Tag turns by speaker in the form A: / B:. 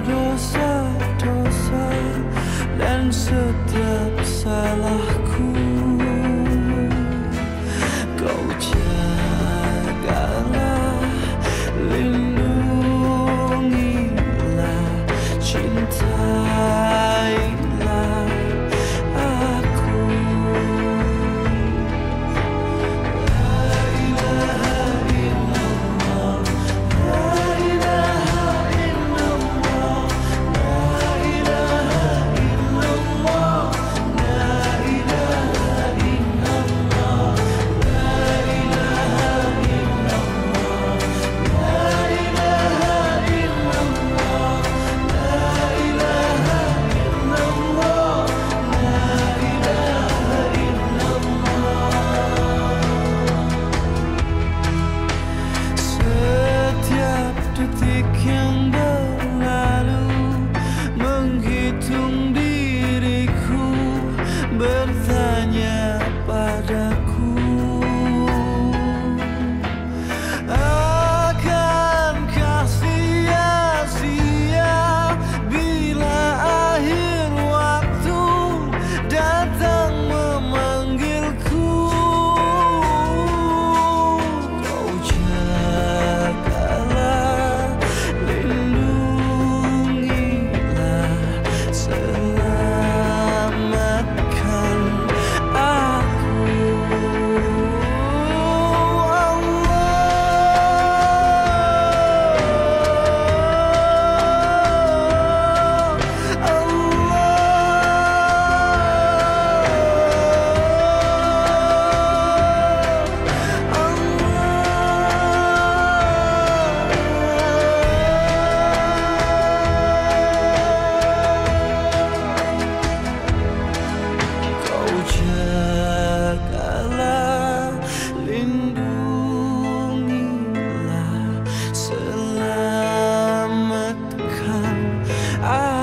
A: dosa-dosa dan setiap salah I